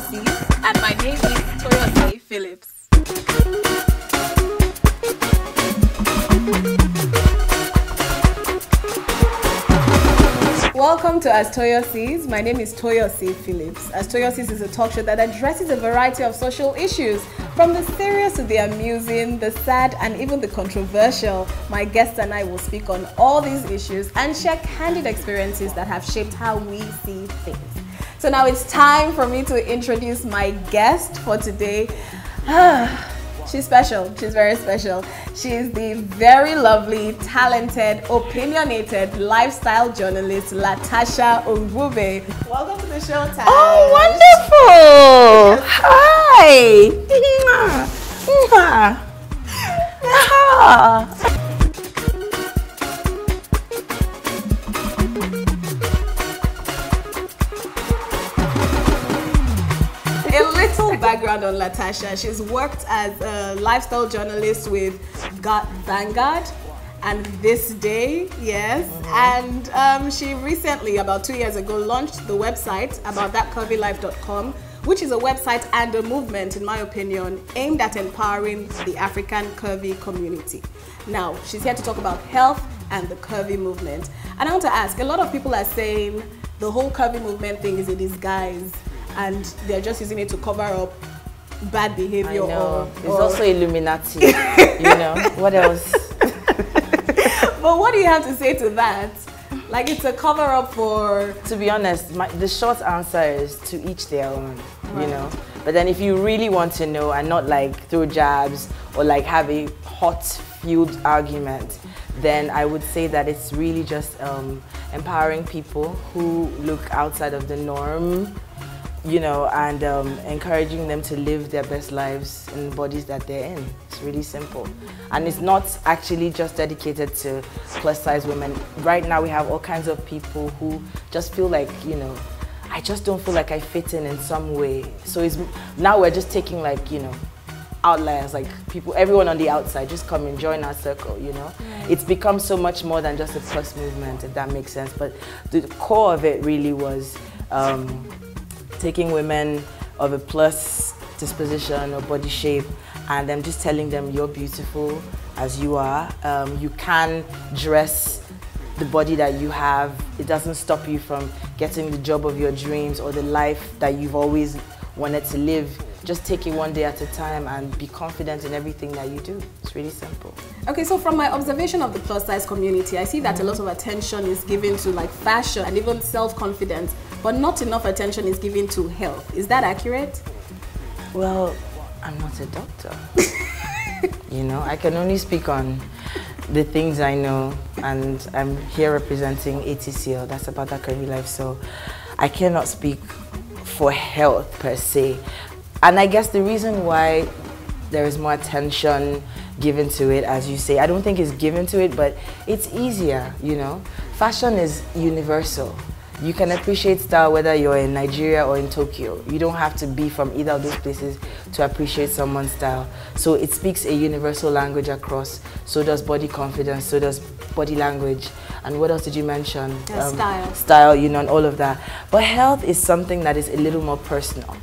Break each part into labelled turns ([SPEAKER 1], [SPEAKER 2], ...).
[SPEAKER 1] and my name is Toyosi Phillips. Welcome to As Toyo My name is Toyosi Phillips. As Toyo is a talk show that addresses a variety of social issues, from the serious to the amusing, the sad, and even the controversial. My guests and I will speak on all these issues and share candid experiences that have shaped how we see things. So now it's time for me to introduce my guest for today. She's special. She's very special. She's the very lovely, talented, opinionated lifestyle journalist Latasha Ngwube. Welcome to the show, Tash.
[SPEAKER 2] Oh, wonderful! Hi! Mwah. Mwah.
[SPEAKER 1] Background on Latasha. She's worked as a lifestyle journalist with Vanguard and This Day, yes. And um, she recently, about two years ago, launched the website aboutthatcurvylife.com, which is a website and a movement, in my opinion, aimed at empowering the African curvy community. Now, she's here to talk about health and the curvy movement. And I want to ask a lot of people are saying the whole curvy movement thing is a disguise and they're just using it to cover up bad behavior.
[SPEAKER 2] I know.
[SPEAKER 1] or,
[SPEAKER 2] It's
[SPEAKER 1] or-
[SPEAKER 2] also Illuminati. you know? What else?
[SPEAKER 1] but what do you have to say to that like it's a cover up for
[SPEAKER 2] To be honest, my, the short answer is to each their own, you know? But then if you really want to know and not like throw jabs or like have a hot fueled argument, then I would say that it's really just um, empowering people who look outside of the norm, you know, and um, encouraging them to live their best lives in the bodies that they're in. It's really simple. And it's not actually just dedicated to plus size women. Right now, we have all kinds of people who just feel like, you know, I just don't feel like I fit in in some way. So it's now we're just taking like, you know, outliers, like people, everyone on the outside, just come and join our circle, you know? It's become so much more than just a plus movement, if that makes sense. But the core of it really was um, taking women of a plus disposition or body shape and then just telling them you're beautiful as you are. Um, you can dress the body that you have. It doesn't stop you from getting the job of your dreams or the life that you've always wanted to live. Just take it one day at a time and be confident in everything that you do. It's really simple.
[SPEAKER 1] okay so from my observation of the plus size community i see that a lot of attention is given to like fashion and even self-confidence but not enough attention is given to health is that accurate
[SPEAKER 2] Well, I'm not a doctor. you know, I can only speak on the things I know, and I'm here representing ATCL. That's about curvy life. So I cannot speak for health per se. And I guess the reason why there is more attention given to it, as you say, I don't think it's given to it, but it's easier, you know. Fashion is universal. You can appreciate style whether you're in Nigeria or in Tokyo. You don't have to be from either of those places to appreciate someone's style. So it speaks a universal language across. So does body confidence, so does body language. And what else did you mention?
[SPEAKER 1] Yeah, style.
[SPEAKER 2] Style, you know, and all of that. But health is something that is a little more personal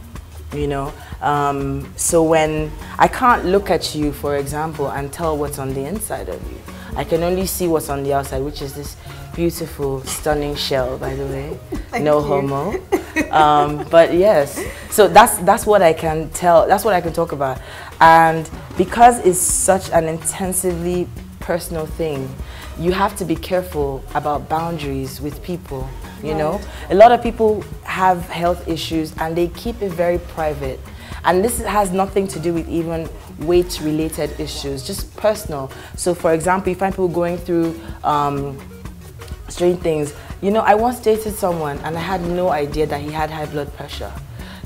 [SPEAKER 2] you know um, so when i can't look at you for example and tell what's on the inside of you i can only see what's on the outside which is this beautiful stunning shell by the way. No
[SPEAKER 1] you.
[SPEAKER 2] homo. Um, but yes. So that's that's what i can tell that's what i can talk about. And because it's such an intensively personal thing you have to be careful about boundaries with people you know? A lot of people have health issues and they keep it very private. And this has nothing to do with even weight related issues just personal. So for example you find people going through um, strange things. You know i once dated someone and i had no idea that he had high blood pressure.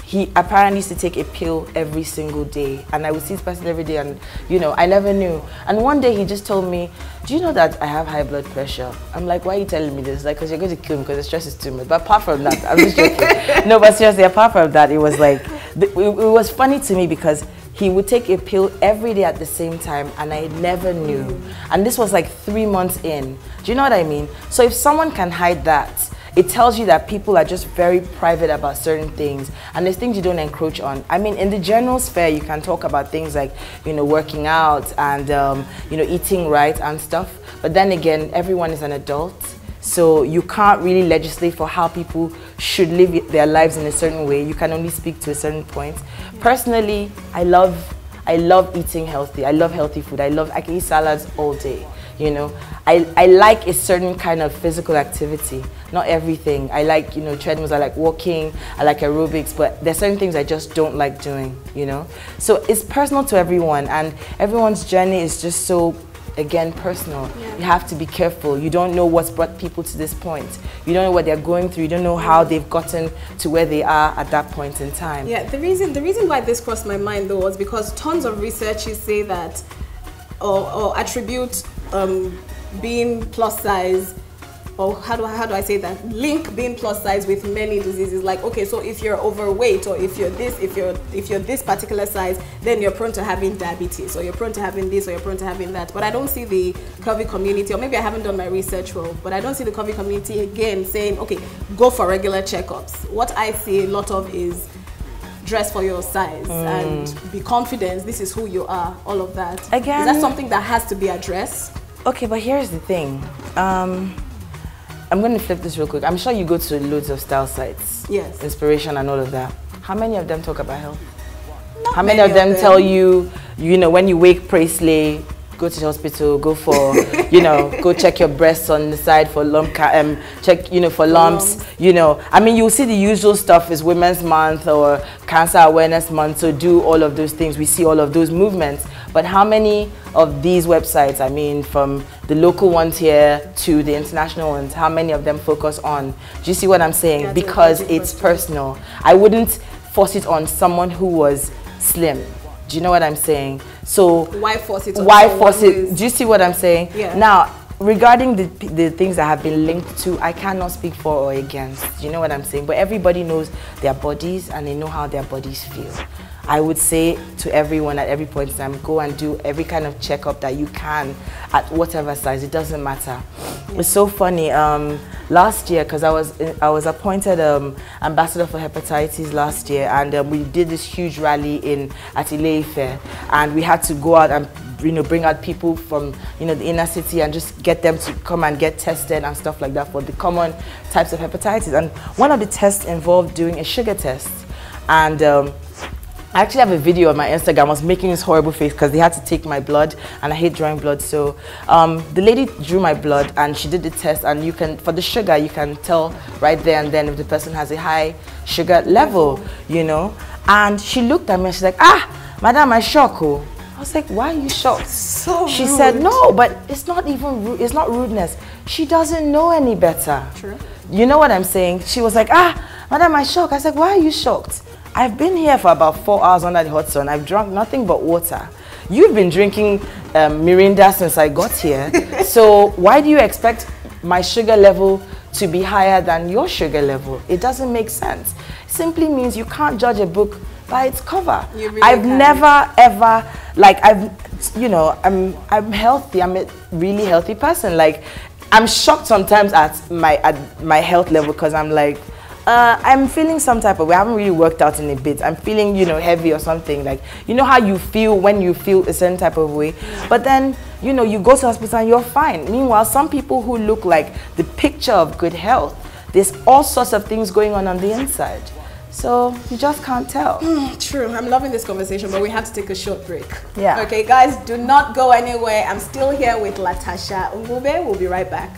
[SPEAKER 2] He apparently used to take a pill every single day and i would see this person every day and you know i never knew. And one day he just told me do you know that i have high blood pressure? I'm like why are you telling me this? Like because you're going to kill me because the stress is too much. But apart from that i'm just joking. No but seriously apart from that it was like it, it was funny to me because he would take a pill every day at the same time and i never knew. And this was like three months in. Do you know what i mean? So if someone can hide that it tells you that people are just very private about certain things and there's things you don't encroach on. I mean in the general sphere you can talk about things like you know working out and um, you know eating right and stuff. But then again everyone is an adult so you can't really legislate for how people should live their lives in a certain way. You can only speak to a certain point. Personally i love i love eating healthy. I love healthy food. I love i can eat salads all day you know. I, I like a certain kind of physical activity not everything. I like you know treadmills. I like walking. I like aerobics but there's certain things i just don't like doing you know. So it's personal to everyone and everyone's journey is just so again personal. Yeah. you have to be careful. You don't know what's brought people to this point. You don't know what they're going through. You don't know how they've gotten to where they are at that point in time.
[SPEAKER 1] Yeah the reason the reason why this crossed my mind though was because tons of researchers say that or, or attribute um, being plus size or how do I, how do I say that? Link being plus size with many diseases. Like okay so if you're overweight or if you're this if you're if you're this particular size then you're prone to having diabetes or you're prone to having this or you're prone to having that. But I don't see the curvy community or maybe I haven't done my research well but I don't see the curvy community again saying okay go for regular checkups. What I see a lot of is dress for your size mm. and be confident this is who you are all of that. Again is that something that has to be addressed?
[SPEAKER 2] okay but here's the thing. Um, i'm going to flip this real quick i'm sure you go to loads of style sites
[SPEAKER 1] yes
[SPEAKER 2] inspiration and all of that how many of them talk about health Not how many, many of them, them, tell you you know when you wake pray slay go to the hospital, go for, you know, go check your breasts on the side for lump, um, check, you know, for lumps, you know. I mean, you'll see the usual stuff is Women's Month or Cancer Awareness Month, so do all of those things. We see all of those movements. But how many of these websites, I mean, from the local ones here to the international ones, how many of them focus on? Do you see what I'm saying? Yeah, because it's personal. I wouldn't force it on someone who was slim. Do you know what I'm saying? So
[SPEAKER 1] why force it?
[SPEAKER 2] why force it? Do you see what I'm saying? Yeah. Now, regarding the the things that have been linked to, I cannot speak for or against. Do you know what I'm saying? But everybody knows their bodies and they know how their bodies feel. I would say to everyone at every point in time, go and do every kind of checkup that you can at whatever size. It doesn't matter. It's so funny. Um, last year, because I was I was appointed um, ambassador for hepatitis last year, and um, we did this huge rally in at Ile-Ife, and we had to go out and you know bring out people from you know the inner city and just get them to come and get tested and stuff like that for the common types of hepatitis. And one of the tests involved doing a sugar test, and um, I actually have a video on my Instagram. I was making this horrible face because they had to take my blood, and I hate drawing blood. So um, the lady drew my blood, and she did the test. And you can, for the sugar, you can tell right there and then if the person has a high sugar level, you know. And she looked at me and she's like, "Ah, madam, I shock oh. I was like, "Why are you shocked?"
[SPEAKER 1] So
[SPEAKER 2] she
[SPEAKER 1] rude.
[SPEAKER 2] said, "No, but it's not even rude. It's not rudeness. She doesn't know any better."
[SPEAKER 1] True.
[SPEAKER 2] You know what I'm saying? She was like, "Ah, madam, I shocked." I was like, "Why are you shocked?" I've been here for about four hours under the hot sun. I've drunk nothing but water. You've been drinking um, Mirinda since I got here. so why do you expect my sugar level to be higher than your sugar level? It doesn't make sense. It simply means you can't judge a book by its cover.
[SPEAKER 1] Really
[SPEAKER 2] I've can. never ever like I've you know I'm I'm healthy. I'm a really healthy person. Like I'm shocked sometimes at my at my health level because I'm like uh, I'm feeling some type of way. I haven't really worked out in a bit. I'm feeling, you know, heavy or something. Like, you know how you feel when you feel a certain type of way. But then, you know, you go to hospital and you're fine. Meanwhile, some people who look like the picture of good health, there's all sorts of things going on on the inside. So you just can't tell.
[SPEAKER 1] Mm, true. I'm loving this conversation, but we have to take a short break.
[SPEAKER 2] Yeah.
[SPEAKER 1] Okay, guys, do not go anywhere. I'm still here with Latasha Ngwube. We'll be right back.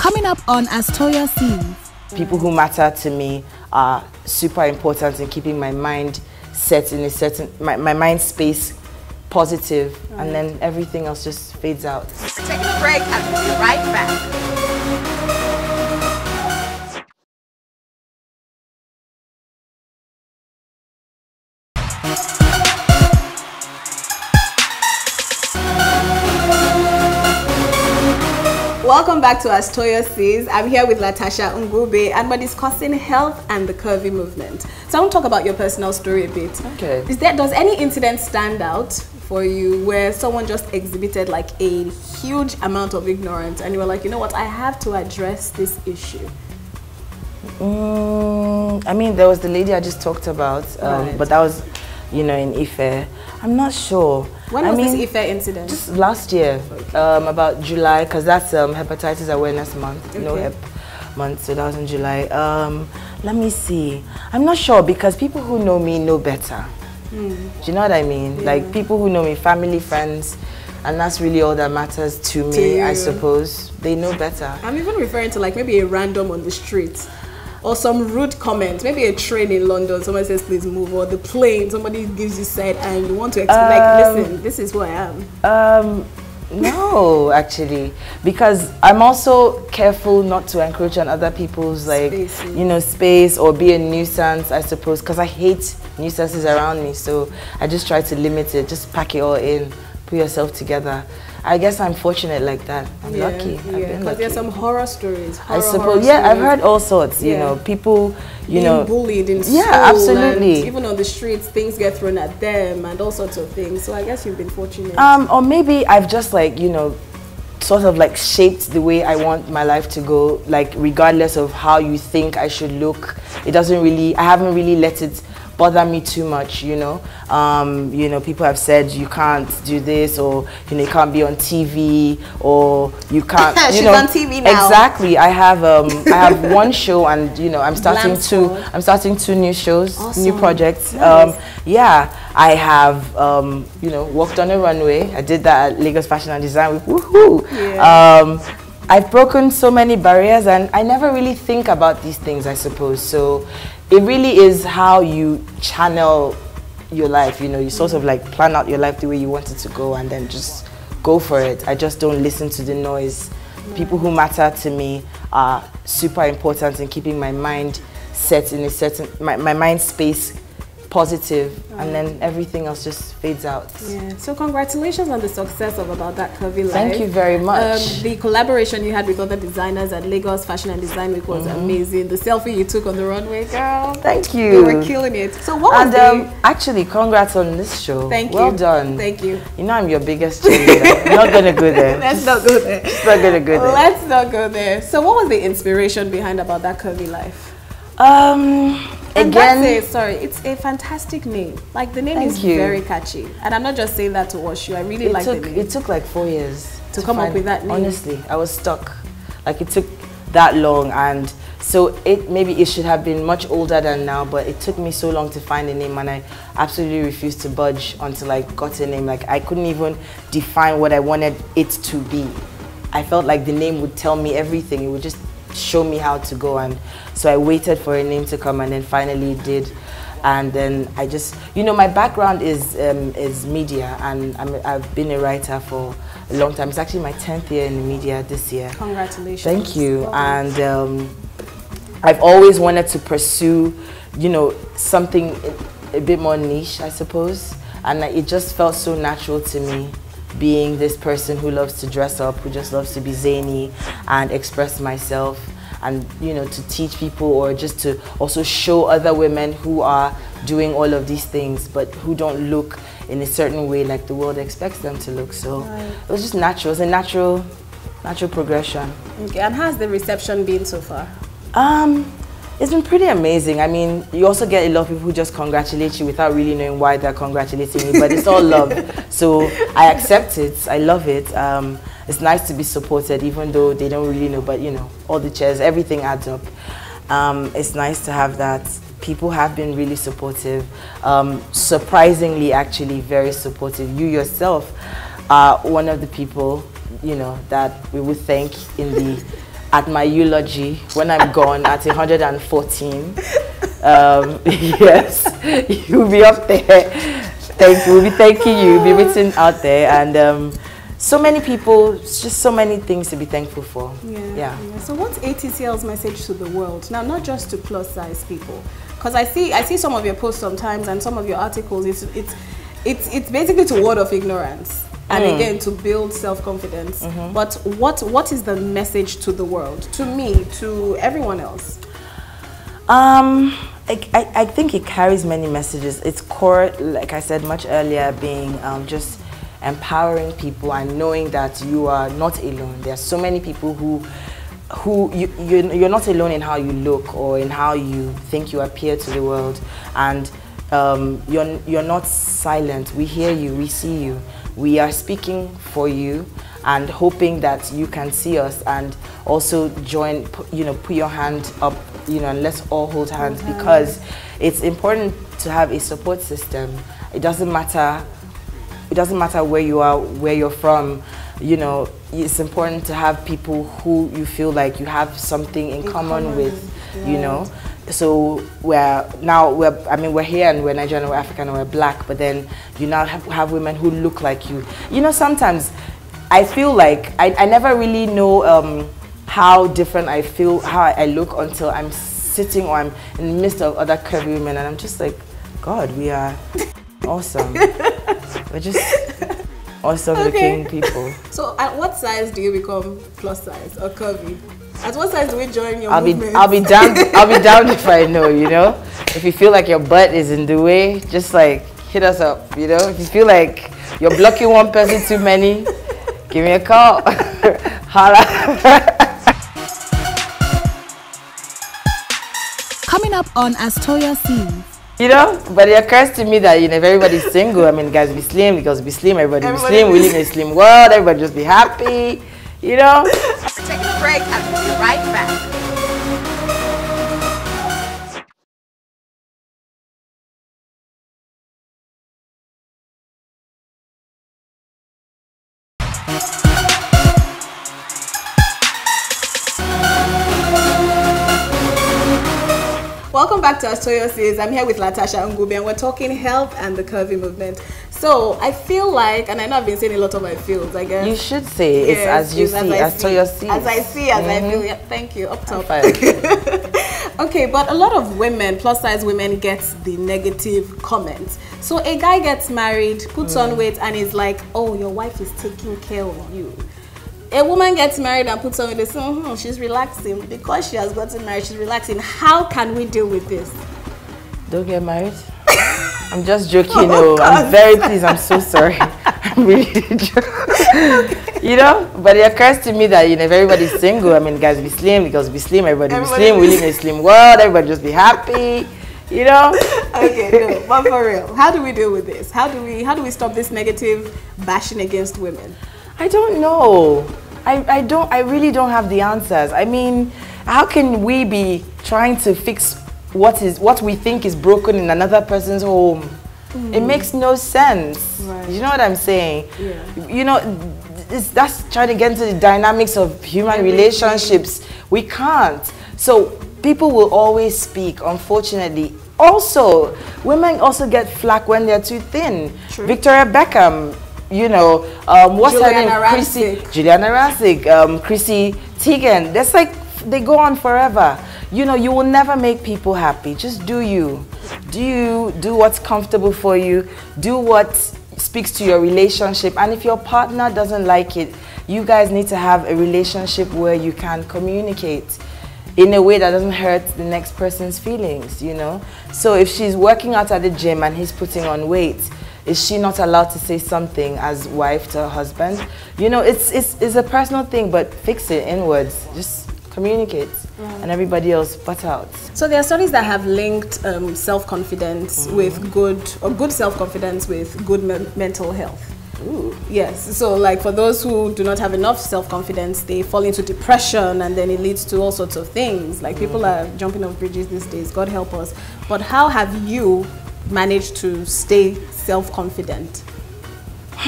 [SPEAKER 3] Coming up on As Toyo Sees.
[SPEAKER 2] People who matter to me are super important in keeping my mind set in a certain, my, my mind space positive, mm. and then everything else just fades out.
[SPEAKER 1] Taking a break and we'll be right back. Welcome back to As Toyo Sees. I'm here with Latasha Ngwube and we're discussing health and the curvy movement. So I want to talk about your personal story a bit.
[SPEAKER 2] Okay.
[SPEAKER 1] Is there, does any incident stand out for you where someone just exhibited like a huge amount of ignorance and you were like, you know what, I have to address this issue?
[SPEAKER 2] Mm, I mean, there was the lady I just talked about, um,
[SPEAKER 1] Right.
[SPEAKER 2] but that was, you know, in Ife. I'm not sure.
[SPEAKER 1] When
[SPEAKER 2] I
[SPEAKER 1] was
[SPEAKER 2] mean,
[SPEAKER 1] this Ife incident?
[SPEAKER 2] Just last year, um, about July, because that's um, Hepatitis Awareness Month, no hep month, so that was in July. Um, let me see. I'm not sure because people who know me know better.
[SPEAKER 1] Hmm.
[SPEAKER 2] Do you know what I mean? Like people who know me, family, friends, and that's really all that matters to me,
[SPEAKER 1] To
[SPEAKER 2] I suppose. They know better.
[SPEAKER 1] I'm even referring to like maybe a random on the street or some rude comment. Maybe a train in London, someone says please move, or the plane, somebody gives you side and you want to explain like
[SPEAKER 2] Um,
[SPEAKER 1] listen, this is who I am.
[SPEAKER 2] Um, no, actually, because I'm also careful not to encroach on other people's like,
[SPEAKER 1] Spaces.
[SPEAKER 2] you know, space or be a nuisance. I suppose because I hate nuisances around me, so I just try to limit it. Just pack it all in, put yourself together. I guess I'm fortunate like that. I'm
[SPEAKER 1] yeah,
[SPEAKER 2] lucky. I've
[SPEAKER 1] Yeah,
[SPEAKER 2] been
[SPEAKER 1] because there's some horror stories.
[SPEAKER 2] I suppose.
[SPEAKER 1] horror
[SPEAKER 2] Yeah, I've heard all sorts. You
[SPEAKER 1] Yeah.
[SPEAKER 2] know, people. You
[SPEAKER 1] being
[SPEAKER 2] know,
[SPEAKER 1] bullied in
[SPEAKER 2] Yeah,
[SPEAKER 1] school
[SPEAKER 2] absolutely.
[SPEAKER 1] and even on the streets things get thrown at them and all sorts of things so i guess you've been fortunate
[SPEAKER 2] Um, or maybe I've just like, you know, sort of like shaped the way I want my life to go, like regardless of how you think I should look. It doesn't really, I haven't really let it bother me too much, you know. Um, you know, people have said you can't do this or, you know, you can't be on TV or you can't, you
[SPEAKER 1] She's
[SPEAKER 2] know.
[SPEAKER 1] on TV now.
[SPEAKER 2] Exactly. I have, um, I have one show and, you know, I'm starting two. I'm starting two new shows, new projects.
[SPEAKER 1] Nice.
[SPEAKER 2] Um, yeah, I have, um, you know, walked on a runway. I did that at Lagos Fashion and Design. Woohoo!
[SPEAKER 1] Yeah.
[SPEAKER 2] Um, I've broken so many barriers, and I never really think about these things. I suppose so. It really is how you channel your life. You know, you sort of like plan out your life the way you want it to go, and then just go for it. I just don't listen to the noise. People who matter to me are super important in keeping my mind set in a certain my, my mind space positive and then everything else just fades out.
[SPEAKER 1] Yeah. So congratulations on the success of about that curvy life.
[SPEAKER 2] Thank you very much.
[SPEAKER 1] um, the collaboration you had with other designers at lagos fashion and design week was amazing. The selfie you took on the runway girl.
[SPEAKER 2] Thank
[SPEAKER 1] you
[SPEAKER 2] you.
[SPEAKER 1] were killing it. So what was
[SPEAKER 2] and
[SPEAKER 1] the
[SPEAKER 2] um, actually congrats on this show.
[SPEAKER 1] Thank
[SPEAKER 2] well
[SPEAKER 1] you.
[SPEAKER 2] done.
[SPEAKER 1] Thank you.
[SPEAKER 2] You know i'm your biggest cheerleader. Not gonna go there.
[SPEAKER 1] Let's not go there.
[SPEAKER 2] It's not gonna go there.
[SPEAKER 1] Let's not go there. So what was the inspiration behind about that curvy life
[SPEAKER 2] um
[SPEAKER 1] And
[SPEAKER 2] again
[SPEAKER 1] it, sorry, it's a fantastic name. Like the name is
[SPEAKER 2] you.
[SPEAKER 1] very catchy. And I'm not just saying that to wash you. I really
[SPEAKER 2] it
[SPEAKER 1] like
[SPEAKER 2] took
[SPEAKER 1] the name.
[SPEAKER 2] it took like four years
[SPEAKER 1] To come up with that name.
[SPEAKER 2] honestly i was stuck like it took that long and so it maybe it should have been much older than now but it took me so long to find a name and i absolutely refused to budge until i got a name like i couldn't even define what i wanted it to be i felt like the name would tell me everything it would just show me how to go and so i waited for a name to come and then finally it did and then I just, you know, my background is um, is media, and I'm, I've been a writer for a long time. It's actually my tenth year in the media this year.
[SPEAKER 1] Congratulations.
[SPEAKER 2] Thank you.
[SPEAKER 1] Well.
[SPEAKER 2] And um, I've always wanted to pursue, you know, something a, a bit more niche, I suppose. And it just felt so natural to me being this person who loves to dress up, who just loves to be zany and express myself and you know to teach people or just to also show other women who are doing all of these things but who don't look in a certain way like the world expects them to look so it was just natural it's a natural natural progression
[SPEAKER 1] Okay, and how's the reception been so far?
[SPEAKER 2] um, it's been pretty amazing. I mean, you also get a lot of people who just congratulate you without really knowing why they're congratulating you, but it's all love. So I accept it. I love it. Um, it's nice to be supported, even though they don't really know. But you know, all the chairs, everything adds up. Um, it's nice to have that. People have been really supportive. Um, surprisingly, actually, very supportive. You yourself are one of the people, you know, that we would thank in the at my eulogy when I'm gone at 114. Um, yes, you'll be up there. Thank you. We'll be thanking you. You'll be written out there, and um, so many people. Just so many things to be thankful for. Yeah.
[SPEAKER 1] So what's ATCL's message to the world? Now, not just to plus size people, because I see I see some of your posts sometimes and some of your articles. It's it's it's it's basically to ward off ignorance and
[SPEAKER 2] Mm.
[SPEAKER 1] again to build self confidence.
[SPEAKER 2] Mm-hmm.
[SPEAKER 1] But what what is the message to the world, to me, to everyone else?
[SPEAKER 2] Um, I, I, I think it carries many messages. Its core, like I said much earlier, being um, just empowering people and knowing that you are not alone. There are so many people who who you, you you're not alone in how you look or in how you think you appear to the world and um, you're, you're not silent. We hear you, we see you. We are speaking for you and hoping that you can see us and also join, you know, put your hand up, you know, and let's all hold hands because it's important to have a support system. It doesn't matter, it doesn't matter where you are, where you're from, you know, it's important to have people who you feel like you have something in, in common, common, with, right. you know so we're now we're I mean we're here and we're Nigerian, we're African, and we're black, but then you now have, have women who look like you. You know, sometimes I feel like I, I never really know um, how different I feel, how I, look until I'm sitting or I'm in the midst of other curvy women, and I'm just like, God, we are awesome. we're just awesome okay. looking people.
[SPEAKER 1] So, at what size do you become plus size or curvy? At what size do we join your
[SPEAKER 2] I'll
[SPEAKER 1] movement?
[SPEAKER 2] be I'll be down I'll be down if I know, you know. If you feel like your butt is in the way, just like hit us up, you know. If you feel like you're blocking one person too many, give me a call. Holla.
[SPEAKER 3] Coming up on As Toyo Sees.
[SPEAKER 2] You know, but it occurs to me that you know if everybody's single, I mean guys be slim, girls be slim, everybody, everybody be slim, we live in a slim world, everybody just be happy, you know?
[SPEAKER 1] Taking a break and we'll be right back. Welcome back to As Toyo Sees. I'm here with Latasha Ngwube and we're talking health and the curvy movement. So I feel like, and I know I've been saying a lot of my feels, I guess.
[SPEAKER 2] You should say yes, it's as you see, as, as Toyo sees.
[SPEAKER 1] As I see, as mm -hmm. I feel. Yeah, thank you. Up top. okay, but a lot of women, plus size women, get the negative comments. So a guy gets married, puts mm. on weight, and is like, "Oh, your wife is taking care of you." A woman gets married and puts on weight, they say, mm -hmm, she's relaxing. Because she has gotten married, she's relaxing. How can we deal with this?
[SPEAKER 2] Don't get married. I'm just joking. Oh, no, I'm very pleased. I'm so sorry. I'm really joking. You know, but it occurs to me that you know if everybody's single, I mean, guys be slim, girls be slim, everybody, everybody be slim. We live in a slim world. Everybody just be happy. You know.
[SPEAKER 1] okay, no, but for real, how do we deal with this? How do we how do we stop this negative bashing against women?
[SPEAKER 2] I don't know. I, I don't I really don't have the answers. I mean, how can we be trying to fix what is what we think is broken in another person's home. Mm. It makes no sense. Right. You know what I'm saying? Yeah. You know, that's trying to get into the dynamics of human relationships. We can't. So people will always speak, unfortunately. Also, women also get flack when they're too thin. True. Victoria Beckham, you know, um, what's
[SPEAKER 1] Giuliana
[SPEAKER 2] her name? Chrissy, Giuliana Rancic, um, Chrissy Teigen. That's like, they go on forever you know, you will never make people happy. Just do you. Do you, do what's comfortable for you, do what speaks to your relationship. And if your partner doesn't like it, you guys need to have a relationship where you can communicate in a way that doesn't hurt the next person's feelings, you know? So if she's working out at the gym and he's putting on weight, is she not allowed to say something as wife to her husband? You know, it's, it's, it's a personal thing, but fix it inwards. Just communicate and everybody else butt out.
[SPEAKER 1] So there are studies that have linked um, self-confidence mm with good, or good self-confidence with good me mental health. Ooh. Yes, so like for those who do not have enough self-confidence, they fall into depression and then it leads to all sorts of things. Like people mm-hmm. are jumping off bridges these days, God help us. But how have you managed to stay self-confident?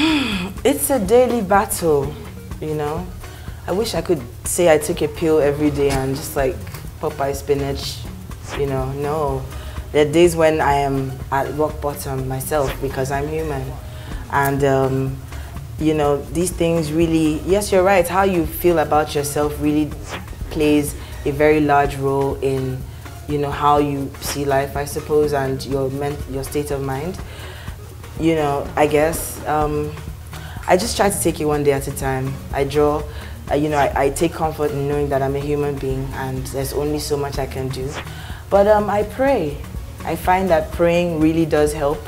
[SPEAKER 2] it's a daily battle, you know. I wish I could say I took a pill every day and just like Popeye spinach, you know, no. There are days when I am at rock bottom myself because I'm human. And, um, you know, these things really, yes, you're right, how you feel about yourself really plays a very large role in, you know, how you see life, I suppose, and your, ment your state of mind. You know, I guess, um, I just try to take it one day at a time. I draw uh, you know, I, I, take comfort in knowing that I'm a human being and there's only so much I can do. But um, I pray. I find that praying really does help.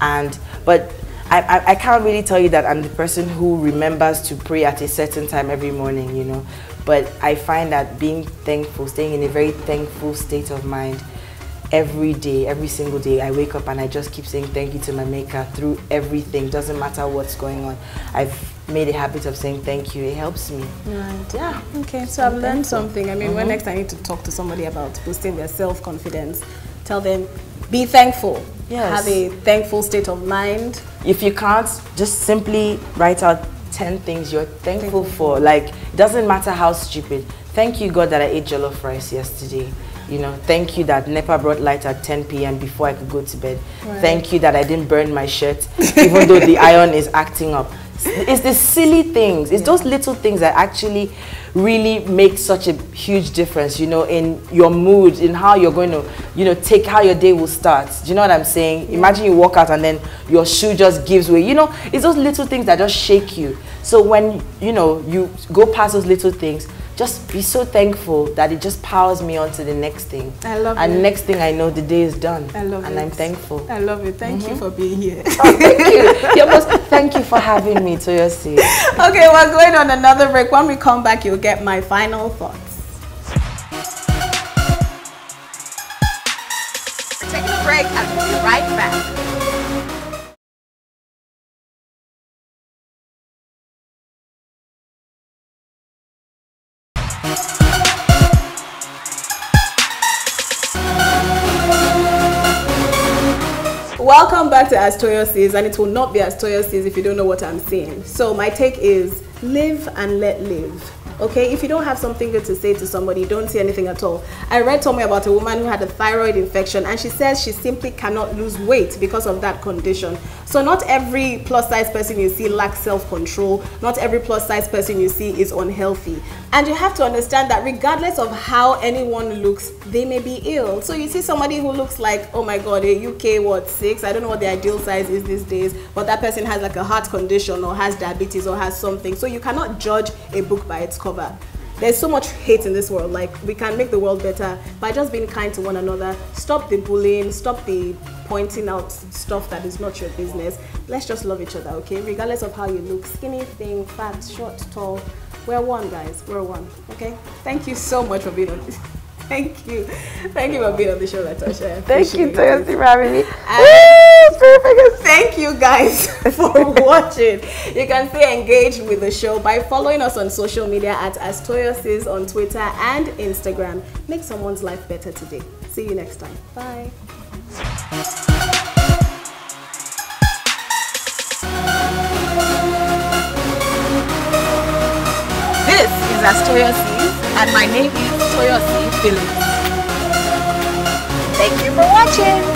[SPEAKER 2] And but I, I, I can't really tell you that I'm the person who remembers to pray at a certain time every morning, you know. But I find that being thankful, staying in a very thankful state of mind every day, every single day, I wake up and I just keep saying thank you to my maker through everything. Doesn't matter what's going on. I've made a habit of saying thank you. It helps me.
[SPEAKER 1] Right. Yeah. Okay. So I've learned something. I mean, mm -hmm. when next I need to talk to somebody about boosting their self-confidence, tell them, be thankful. Yes. Have a thankful state of mind.
[SPEAKER 2] If you can't, just simply write out 10 things you're thankful for. Like, it doesn't matter how stupid. Thank you, God, that I ate jollof rice yesterday. You know, thank you that NEPA brought light at 10 p.m. before I could go to bed. Right. Thank you that I didn't burn my shirt, even though the iron is acting up. It's the silly things. It's yeah. those little things that actually really make such a huge difference, you know, in your mood, in how you're going to, you know, take how your day will start. Do you know what I'm saying? Yeah. Imagine you walk out and then your shoe just gives way. You know, it's those little things that just shake you. So when, you know, you go past those little things, just be so thankful that it just powers me on to the next thing.
[SPEAKER 1] I love
[SPEAKER 2] and
[SPEAKER 1] it.
[SPEAKER 2] And next thing I know, the day is done.
[SPEAKER 1] I love
[SPEAKER 2] and
[SPEAKER 1] it.
[SPEAKER 2] I'm thankful.
[SPEAKER 1] I love it. Thank mm -hmm. you mm-hmm. for being here.
[SPEAKER 2] oh, thank you. thank you for having me, Toyosi.
[SPEAKER 1] Okay, we're going on another break. When we come back, you'll get my final thoughts. Taking a break To As Toyo Sees, and it will not be As Toyo Sees if you don't know what I'm saying. So my take is live and let live. Okay, if you don't have something good to say to somebody, don't say anything at all. I read somewhere about a woman who had a thyroid infection and she says she simply cannot lose weight because of that condition. So not every plus size person you see lacks self-control. Not every plus size person you see is unhealthy. And you have to understand that regardless of how anyone looks, they may be ill. So you see somebody who looks like, oh my God, a UK, what, six? I don't know what the ideal size is these days, but that person has like a heart condition or has diabetes or has something. So you cannot judge a book by its cover. There's so much hate in this world. Like, we can make the world better by just being kind to one another. Stop the bullying, stop the pointing out stuff that is not your business. Let's just love each other, okay? Regardless of how you look, skinny, thin, fat, short, tall. We're one, guys. We're one, okay? Thank you so much for being on this. Thank you. Thank you for being on the show, Latasha.
[SPEAKER 2] Uh, thank you, Toyosi, for having me.
[SPEAKER 1] perfect. Thank you guys for watching. You can stay engaged with the show by following us on social media at Astoyosees on Twitter and Instagram. Make someone's life better today. See you next time. Bye. This is As Toyo Sees and my name is Toyosi Phillips. Thank you for watching.